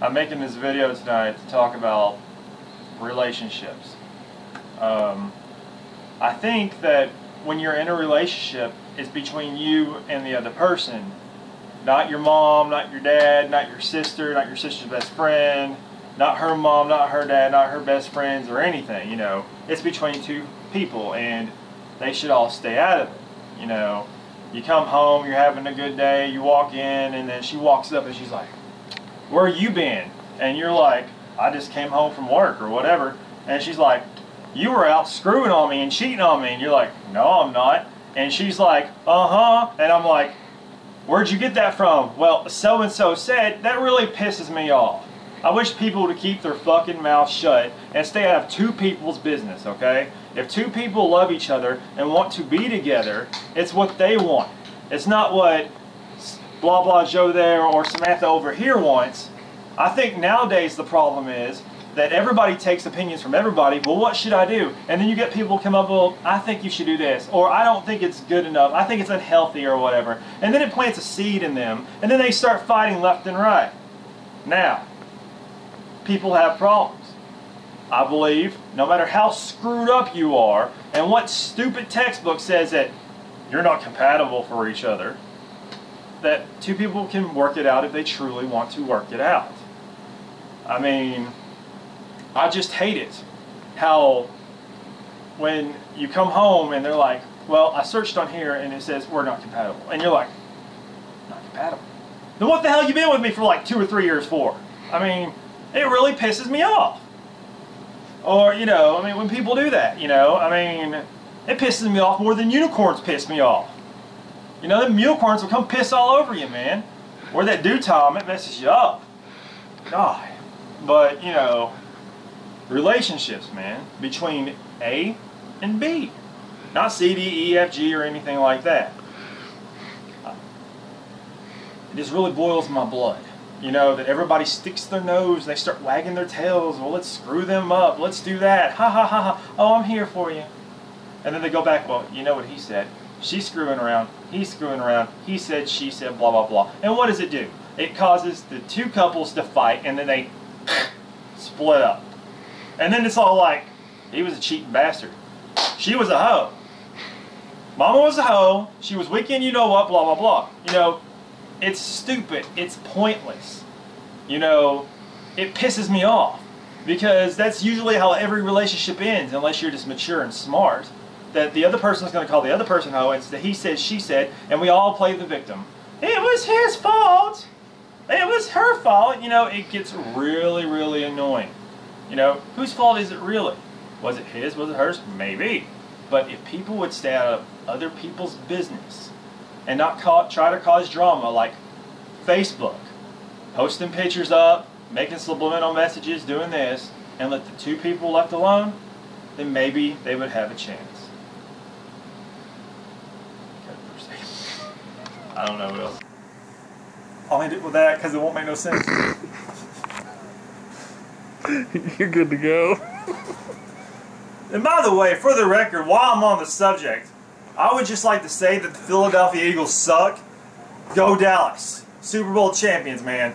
I'm making this video tonight to talk about relationships. Um, I think that when you're in a relationship, it's between you and the other person. Not your mom, not your dad, not your sister, not your sister's best friend, not her mom, not her dad, not her best friends or anything, you know. It's between two people and they should all stay out of it, you know. You come home, you're having a good day, you walk in and then she walks up and she's like, where you been? And you're like, I just came home from work or whatever. And she's like, you were out screwing on me and cheating on me. And you're like, no, I'm not. And she's like, uh-huh. And I'm like, where'd you get that from? Well, so-and-so said, that really pisses me off. I wish people would keep their fucking mouth shut and stay out of two people's business, okay? If two people love each other and want to be together, it's what they want. It's not what blah blah Joe there or Samantha over here wants. I think nowadays the problem is that everybody takes opinions from everybody. Well, what should I do? And then you get people come up, well, I think you should do this, or I don't think it's good enough. I think it's unhealthy, or whatever. And then it plants a seed in them, and then they start fighting left and right. Now, people have problems. I believe no matter how screwed up you are, and what stupid textbook says that you're not compatible for each other, that two people can work it out if they truly want to work it out. I mean, I just hate it how when you come home and they're like, well, I searched on here and it says we're not compatible. And you're like, not compatible. Then what the hell you been with me for like two or three years for? I mean, it really pisses me off. Or, you know, I mean, when people do that, you know, I mean, it pisses me off more than unicorns piss me off. You know, the them corns will come piss all over you, man. Or that dew time, it messes you up. God. But, you know, relationships, man, between A and B. Not C, D, E, F, G, or anything like that. It just really boils my blood. You know, that everybody sticks their nose, they start wagging their tails. Well, let's screw them up. Let's do that. Ha ha ha ha. Oh, I'm here for you. And then they go back, well, you know what he said. She's screwing around. He's screwing around. He said, she said, blah, blah, blah. And what does it do? It causes the two couples to fight, and then they split up. And then it's all like, he was a cheating bastard. She was a hoe. Mama was a hoe. She was weekend, you know what, blah, blah, blah. You know, it's stupid. It's pointless. You know, it pisses me off. Because that's usually how every relationship ends, unless you're just mature and smart that the other person is going to call the other person hoe. It's the he said, she said, and we all play the victim. It was his fault. It was her fault. You know, it gets really, really annoying. You know, whose fault is it really? Was it his? Was it hers? Maybe. But if people would stay out of other people's business and not ca try to cause drama like Facebook, posting pictures up, making subliminal messages, doing this, and let the two people left alone, then maybe they would have a chance. I don't know what else. I'll end it with that because it won't make no sense. You're good to go. and by the way, for the record, while I'm on the subject, I would just like to say that the Philadelphia Eagles suck. Go Dallas. Super Bowl champions, man.